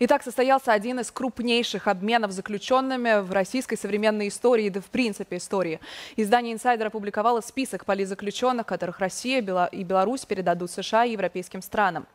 Итак, состоялся один из крупнейших обменов заключенными в российской современной истории, да в принципе истории. Издание «Инсайдер» опубликовало список политзаключенных, которых Россия и Беларусь передадут США и европейским странам.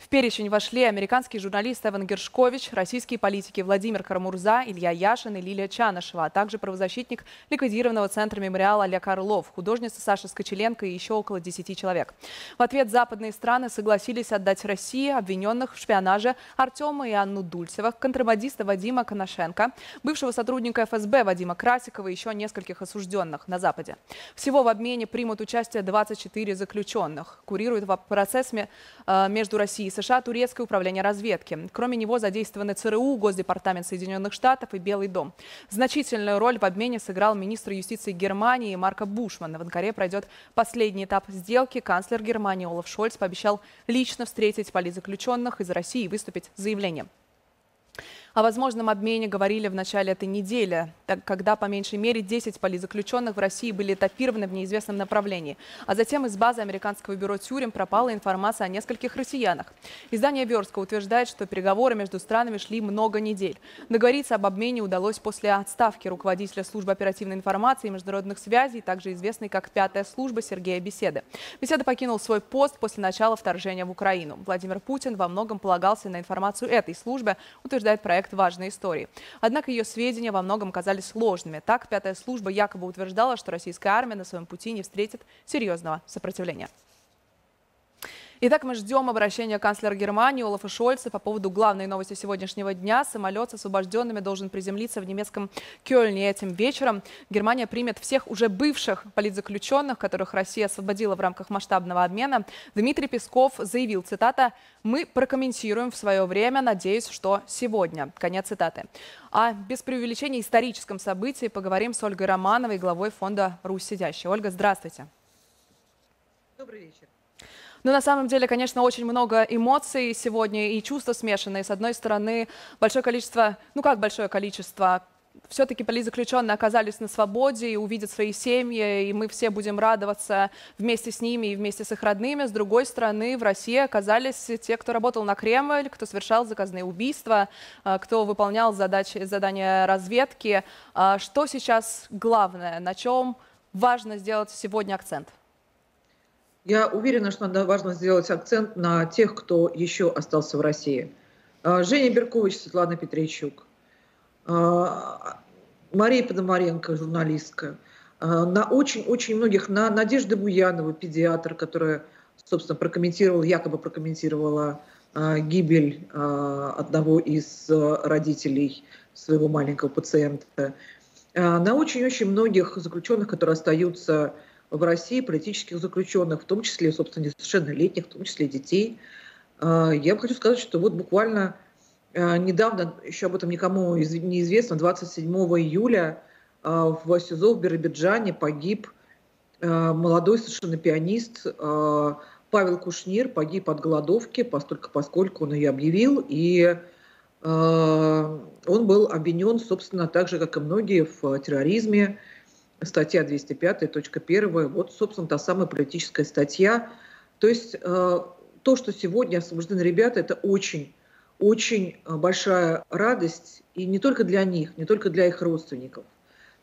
В перечень вошли американский журналист Эван Гершкович, российские политики Владимир Карамурза, Илья Яшин и Лилия Чанышева, а также правозащитник ликвидированного центра мемориала Олег Орлов, художница Саша Скочеленко и еще около 10 человек. В ответ западные страны согласились отдать России обвиненных в шпионаже Артема и Анну Дульцевых, контрабандиста Вадима Коношенко, бывшего сотрудника ФСБ Вадима Красикова и еще нескольких осужденных на Западе. Всего в обмене примут участие 24 заключенных. Курирует процесс э, между Россией и США турецкое управление разведки. Кроме него задействованы ЦРУ, Госдепартамент Соединенных Штатов и Белый дом. Значительную роль в обмене сыграл министр юстиции Германии Марко Бушман. В Анкаре пройдет последний этап сделки. Канцлер Германии Олаф Шольц пообещал лично встретить политзаключенных из России и выступить с заявлением. О возможном обмене говорили в начале этой недели, когда по меньшей мере 10 политзаключенных в России были этапированы в неизвестном направлении. А затем из базы американского бюро тюрем пропала информация о нескольких россиянах. Издание «Верска» утверждает, что переговоры между странами шли много недель. Договориться об обмене удалось после отставки руководителя службы оперативной информации и международных связей, также известной как «Пятая служба» Сергея Беседы. Беседа покинул свой пост после начала вторжения в Украину. Владимир Путин во многом полагался на информацию этой службы, утверждает проект проект важной истории. Однако ее сведения во многом казались ложными. Так, пятая служба якобы утверждала, что российская армия на своем пути не встретит серьезного сопротивления. Итак, мы ждем обращения канцлера Германии Олафа Шольца по поводу главной новости сегодняшнего дня. Самолет с освобожденными должен приземлиться в немецком Кёльне этим вечером. Германия примет всех уже бывших политзаключенных, которых Россия освободила в рамках масштабного обмена. Дмитрий Песков заявил, цитата, «Мы прокомментируем в свое время, надеюсь, что сегодня». Конец цитаты. О без преувеличения историческом событии поговорим с Ольгой Романовой, главой фонда «Русь сидящая». Ольга, здравствуйте. Добрый вечер. Ну, на самом деле, конечно, очень много эмоций сегодня и чувства смешанные. С одной стороны, большое количество, ну как большое количество, все-таки политзаключенные оказались на свободе и увидят свои семьи, и мы все будем радоваться вместе с ними и вместе с их родными. С другой стороны, в России оказались те, кто работал на Кремль, кто совершал заказные убийства, а, кто выполнял задачи, задания разведки. А, что сейчас главное, на чем важно сделать сегодня акцент? Я уверена, что надо важно сделать акцент на тех, кто еще остался в России. А, Женя Беркович, Светлана Петричук, а, Мария Пономаренко, журналистка, а, на очень-очень многих, на Надежда Буянова, педиатр, которая, собственно, прокомментировала, якобы прокомментировала гибель одного из родителей своего маленького пациента, на очень-очень многих заключенных, которые остаются в России политических заключенных, в том числе, собственно, несовершеннолетних, в том числе детей. А, я хочу сказать, что вот буквально а, недавно, еще об этом никому неизвестно, 27 июля а, в СИЗО в Биробиджане погиб молодой совершенно пианист Павел Кушнир, погиб от голодовки, поскольку, поскольку он ее объявил, и он был обвинен, собственно, так же, как и многие, в терроризме, статья 205.1, вот, собственно, та самая политическая статья. То есть э, то, что сегодня освобождены ребята, это очень, очень э, большая радость, и не только для них, не только для их родственников,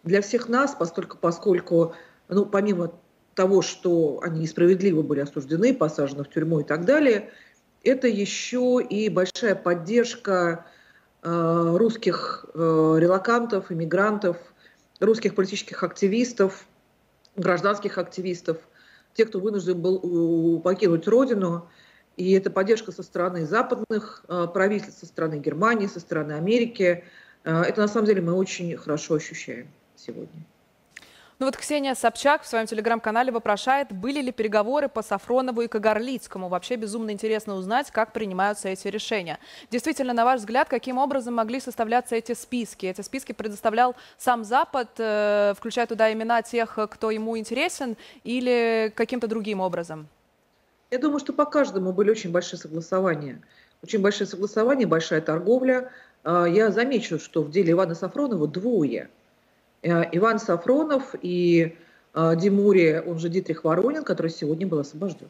для всех нас, поскольку, поскольку ну, помимо того, что они несправедливо были осуждены, посажены в тюрьму и так далее, это еще и большая поддержка э, русских э, релакантов, иммигрантов – русских политических активистов, гражданских активистов, тех, кто вынужден был покинуть родину. И это поддержка со стороны западных э, правительств, со стороны Германии, со стороны Америки. Э, это на самом деле мы очень хорошо ощущаем сегодня. Ну вот Ксения Собчак в своем телеграм-канале вопрошает, были ли переговоры по Сафронову и Кагарлицкому. Вообще безумно интересно узнать, как принимаются эти решения. Действительно, на ваш взгляд, каким образом могли составляться эти списки? Эти списки предоставлял сам Запад, э, включая туда имена тех, кто ему интересен, или каким-то другим образом? Я думаю, что по каждому были очень большие согласования. Очень большие согласования, большая торговля. А, я замечу, что в деле Ивана Сафронова двое – Иван Сафронов и э, Димури, он же Дитрих Воронин, который сегодня был освобожден.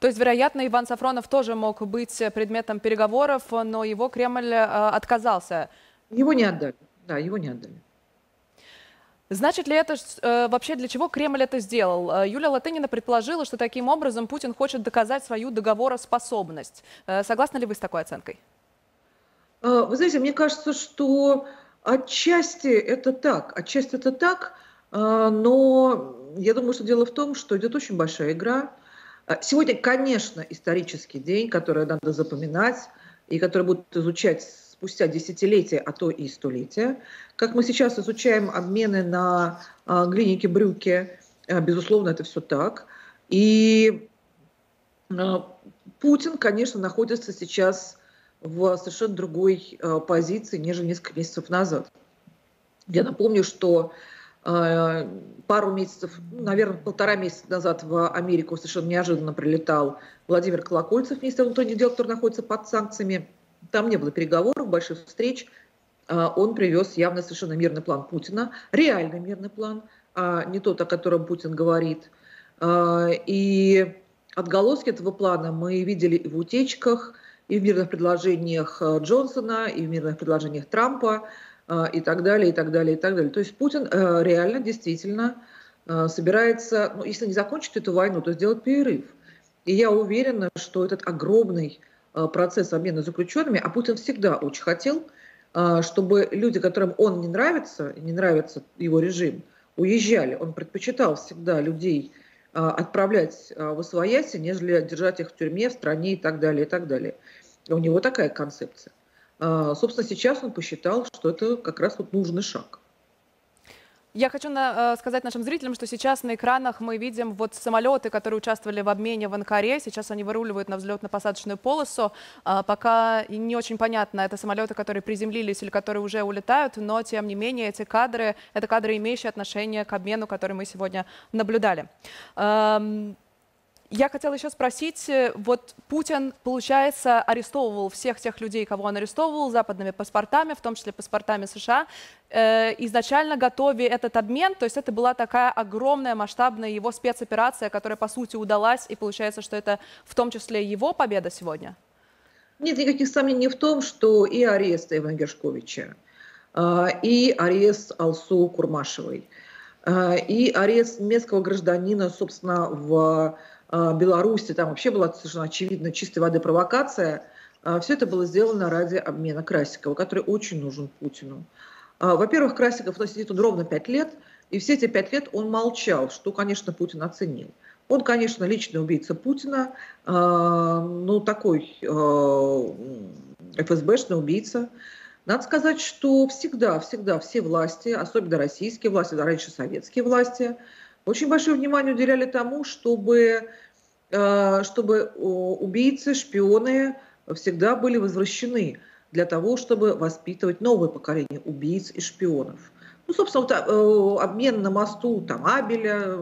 То есть, вероятно, Иван Сафронов тоже мог быть предметом переговоров, но его Кремль отказался. Его не отдали, да, его не отдали. Значит ли это э, вообще для чего Кремль это сделал? Э, Юлия Латынина предположила, что таким образом Путин хочет доказать свою договороспособность. Э, согласны ли вы с такой оценкой? Э, вы знаете, мне кажется, что отчасти это так, отчасти это так, э, но я думаю, что дело в том, что идет очень большая игра. Э, сегодня, конечно, исторический день, который надо запоминать и который будут изучать спустя десятилетия, а то и столетия. Как мы сейчас изучаем обмены на а, глинике брюки, а, безусловно, это все так. И а, Путин, конечно, находится сейчас в совершенно другой а, позиции, нежели несколько месяцев назад. Я напомню, что а, пару месяцев, ну, наверное, полтора месяца назад в Америку совершенно неожиданно прилетал Владимир Колокольцев, министр внутренних дел, который находится под санкциями. Там не было переговоров, больших встреч. А, он привез явно совершенно мирный план Путина, реальный мирный план, а не тот, о котором Путин говорит. И отголоски этого плана мы видели и в утечках, и в мирных предложениях а, Джонсона, и в мирных предложениях Трампа, и так далее, и так далее, и так далее. То есть Путин реально, действительно собирается, ну, если не закончить эту войну, то сделать перерыв. И я уверена, что этот огромный Э, процесс обмена заключенными, а Путин всегда очень хотел, э, чтобы люди, которым он не нравится, не нравится его режим, уезжали. Он предпочитал всегда людей э, отправлять в освояси, нежели держать их в тюрьме, в стране и так далее, и так далее. У него такая концепция. Собственно, сейчас он посчитал, что это как раз вот нужный шаг. Я хочу на, э, сказать нашим зрителям, что сейчас на экранах мы видим вот самолеты, которые участвовали в обмене в Анкаре. Сейчас они выруливают на взлетно-посадочную полосу. А, пока не очень понятно, это самолеты, которые приземлились или которые уже улетают, но тем не менее эти кадры, это кадры, имеющие отношение к обмену, который мы сегодня наблюдали. Я хотела еще спросить, э, вот Путин, получается, арестовывал всех тех людей, кого он арестовывал, западными паспортами, в том числе паспортами США, э, изначально готовя этот обмен, то есть это была такая огромная масштабная его спецоперация, которая, по сути, удалась, и получается, что это в том числе его победа сегодня? Нет никаких сомнений в том, что и арест Ивана Гершковича, э, и арест Алсу Курмашевой, и арест немецкого гражданина, собственно, в Беларуси, там вообще была совершенно очевидно чистой воды провокация. А, Все это было сделано ради обмена Красикова, который очень нужен Путину. А, во-первых, Красиков ну, сидит он ровно пять лет, и все эти пять лет он молчал, что, конечно, Путин оценил. Он, конечно, личный убийца Путина, ну, такой ФСБшный убийца. Надо сказать, что всегда, всегда все власти, особенно российские власти, да, раньше советские власти, очень большое внимание уделяли тому, чтобы, э, чтобы убийцы, шпионы всегда были возвращены для того, чтобы воспитывать новое поколение убийц и шпионов. Ну, собственно, вот, э, обмен на мосту там, Абеля,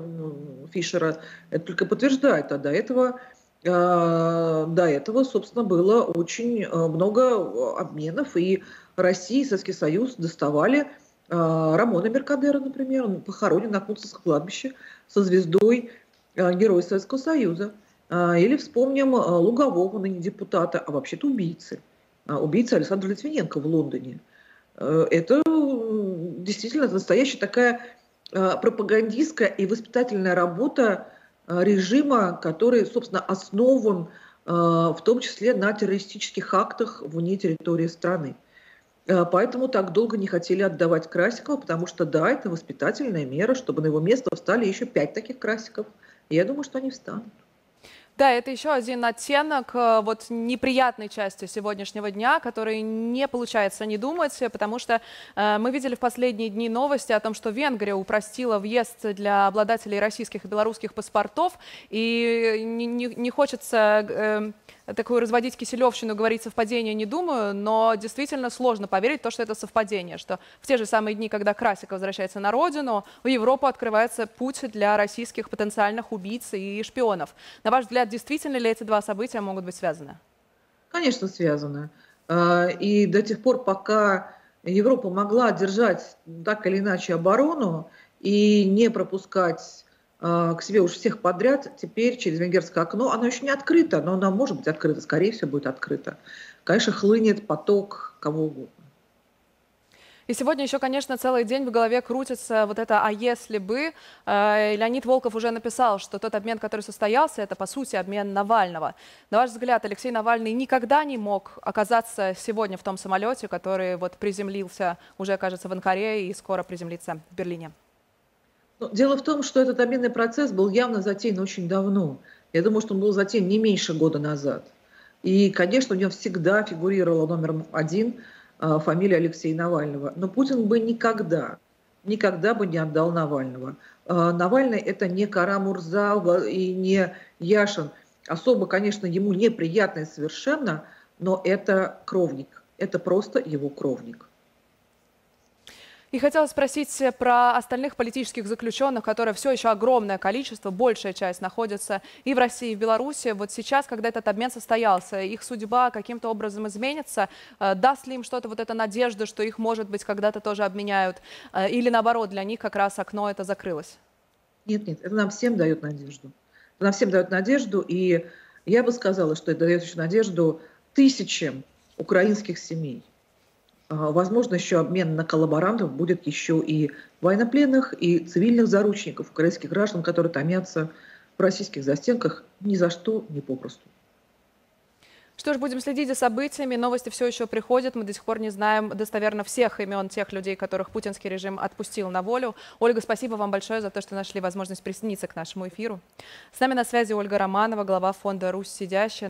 Фишера, это только подтверждает, а до этого, э, до этого, собственно, было очень много обменов, и Россия и Советский Союз доставали Рамона Меркадера, например, он похоронен на Кунцевском кладбище со звездой а, Героя Советского Союза. А, или вспомним Лугового, ныне депутата, а вообще-то убийцы. Убийца Александра Литвиненко в Лондоне. Это действительно настоящая такая пропагандистская и воспитательная работа режима, который, собственно, основан в том числе на террористических актах вне территории страны. Э, поэтому так долго не хотели отдавать Красикова, потому что, да, это воспитательная мера, чтобы на его место встали еще пять таких Красиков. И я думаю, что они встанут. Да, это еще один оттенок э, вот неприятной части сегодняшнего дня, который не получается не думать, потому что э, мы видели в последние дни новости о том, что Венгрия упростила въезд для обладателей российских и белорусских паспортов, и не, не, не хочется э, такую разводить киселевщину, говорить совпадение не думаю, но действительно сложно поверить в то, что это совпадение, что в те же самые дни, когда Красик возвращается на родину, в Европу открывается путь для российских потенциальных убийц и шпионов. На ваш взгляд, действительно ли эти два события могут быть связаны? Конечно, связаны. А, и до тех пор, пока Европа могла держать так или иначе оборону и не пропускать к себе уж всех подряд, теперь через венгерское окно, оно еще не открыто, но оно может быть открыто, скорее всего, будет открыто. Конечно, хлынет поток кого угодно. И сегодня еще, конечно, целый день в голове крутится вот это «а если бы?». Э, Леонид Волков уже написал, что тот обмен, который состоялся, это, по сути, обмен Навального. На ваш взгляд, Алексей Навальный никогда не мог оказаться сегодня в том самолете, который вот приземлился уже, кажется, в Анкаре и скоро приземлится в Берлине? Ну, дело в том, что этот обменный процесс был явно затеян очень давно. Я думаю, что он был затеян не меньше года назад. И, конечно, у него всегда фигурировал номер один – фамилия Алексея Навального. Но Путин бы никогда, никогда бы не отдал Навального. А, Навальный это не Кара Мурза и не Яшин. Особо, конечно, ему неприятный совершенно, но это кровник. Это просто его кровник. И хотела спросить про остальных политических заключенных, которые все еще огромное количество, большая часть находится и в России, и в Беларуси. Вот сейчас, когда этот обмен состоялся, их судьба каким-то образом изменится, э, даст ли им что-то вот эта надежда, что их, может быть, когда-то тоже обменяют, э, или наоборот, для них как раз окно это закрылось? Нет, нет, это нам всем дает надежду. Это нам всем дает надежду, и я бы сказала, что это дает еще надежду тысячам украинских семей. А, возможно, еще обмен на коллаборантов будет еще и военнопленных, и цивильных заручников, украинских граждан, которые томятся в российских застенках ни за что, ни попросту. Что ж, будем следить за событиями. Новости все еще приходят. Мы до сих пор не знаем достоверно всех имен тех людей, которых путинский режим отпустил на волю. Ольга, спасибо вам большое за то, что нашли возможность присоединиться к нашему эфиру. С нами на связи Ольга Романова, глава фонда «Русь сидящая».